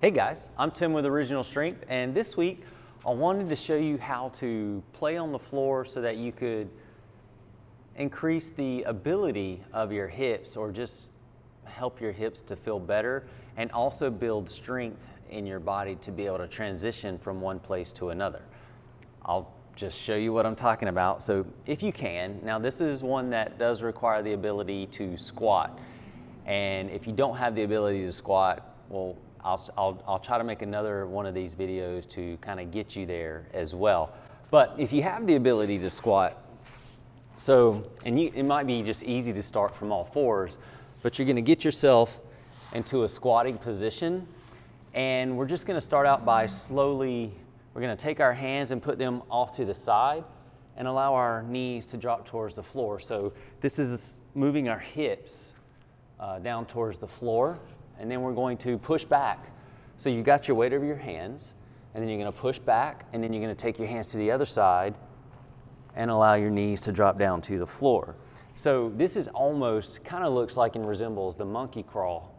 Hey guys, I'm Tim with Original Strength, and this week I wanted to show you how to play on the floor so that you could increase the ability of your hips or just help your hips to feel better and also build strength in your body to be able to transition from one place to another. I'll just show you what I'm talking about. So if you can, now this is one that does require the ability to squat. And if you don't have the ability to squat, well, I'll, I'll, I'll try to make another one of these videos to kind of get you there as well. But if you have the ability to squat, so, and you, it might be just easy to start from all fours, but you're gonna get yourself into a squatting position. And we're just gonna start out by slowly, we're gonna take our hands and put them off to the side and allow our knees to drop towards the floor. So this is moving our hips uh, down towards the floor and then we're going to push back. So you got your weight over your hands, and then you're going to push back, and then you're going to take your hands to the other side and allow your knees to drop down to the floor. So this is almost kind of looks like and resembles the monkey crawl.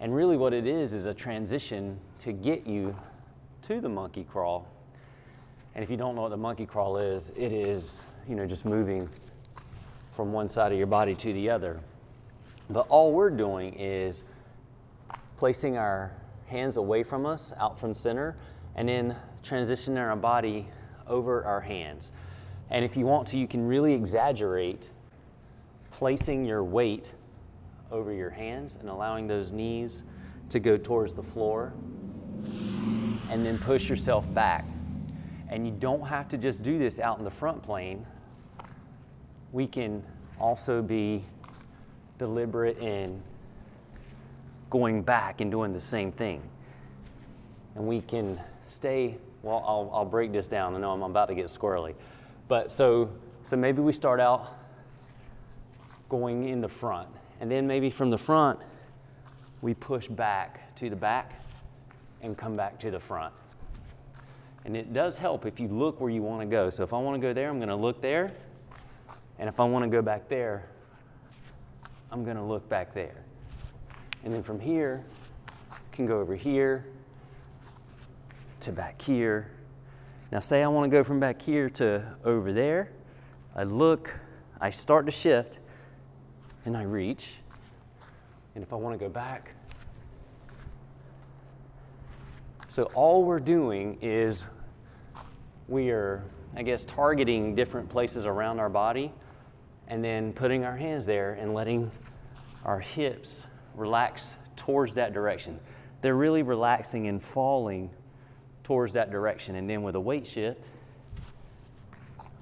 And really what it is is a transition to get you to the monkey crawl. And if you don't know what the monkey crawl is, it is, you know, just moving from one side of your body to the other. But all we're doing is placing our hands away from us, out from center, and then transitioning our body over our hands. And if you want to, you can really exaggerate placing your weight over your hands and allowing those knees to go towards the floor. And then push yourself back. And you don't have to just do this out in the front plane. We can also be deliberate in going back and doing the same thing. And we can stay, well, I'll, I'll break this down. I know I'm about to get squirrely. But so, so maybe we start out going in the front. And then maybe from the front, we push back to the back and come back to the front. And it does help if you look where you want to go. So if I want to go there, I'm going to look there. And if I want to go back there, I'm going to look back there. And then from here, can go over here to back here. Now say I want to go from back here to over there. I look, I start to shift, and I reach. And if I want to go back, so all we're doing is we are, I guess, targeting different places around our body and then putting our hands there and letting our hips relax towards that direction. They're really relaxing and falling towards that direction. And then with a weight shift,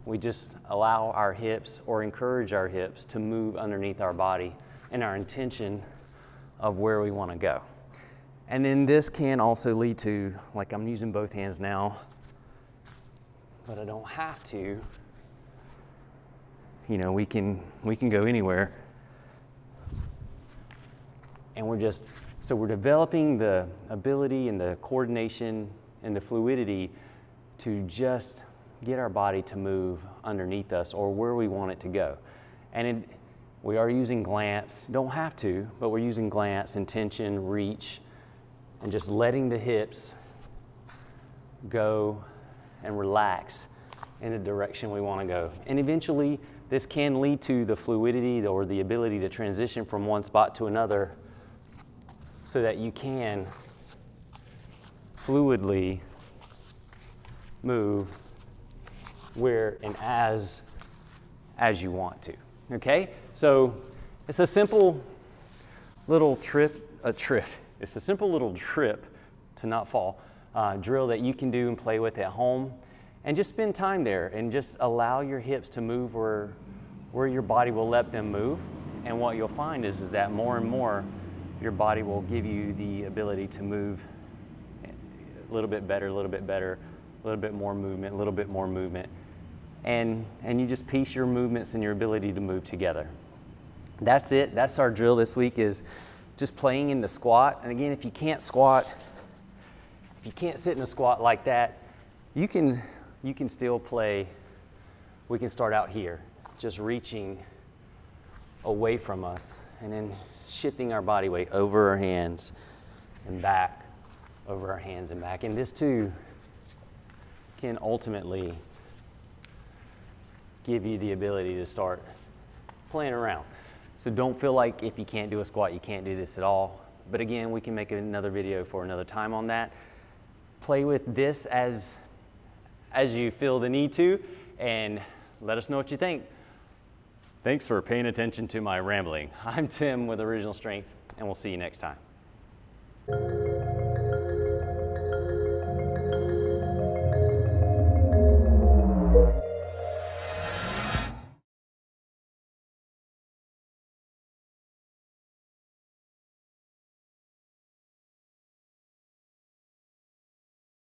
we just allow our hips or encourage our hips to move underneath our body and our intention of where we want to go. And then this can also lead to, like I'm using both hands now, but I don't have to. You know, we can, we can go anywhere and we're just, so we're developing the ability and the coordination and the fluidity to just get our body to move underneath us or where we want it to go. And it, we are using glance, don't have to, but we're using glance, intention, reach, and just letting the hips go and relax in the direction we want to go. And eventually, this can lead to the fluidity or the ability to transition from one spot to another so that you can fluidly move where and as as you want to okay? So it's a simple little trip a trip it's a simple little trip to not fall uh, drill that you can do and play with at home. And just spend time there and just allow your hips to move where where your body will let them move. And what you'll find is, is that more and more your body will give you the ability to move a little bit better, a little bit better, a little bit more movement, a little bit more movement. And, and you just piece your movements and your ability to move together. That's it. That's our drill this week is just playing in the squat. And again, if you can't squat, if you can't sit in a squat like that, you can, you can still play. We can start out here, just reaching away from us and then shifting our body weight over our hands and back, over our hands and back. And this too can ultimately give you the ability to start playing around. So don't feel like if you can't do a squat, you can't do this at all. But again, we can make another video for another time on that. Play with this as, as you feel the need to, and let us know what you think. Thanks for paying attention to my rambling. I'm Tim with Original Strength, and we'll see you next time.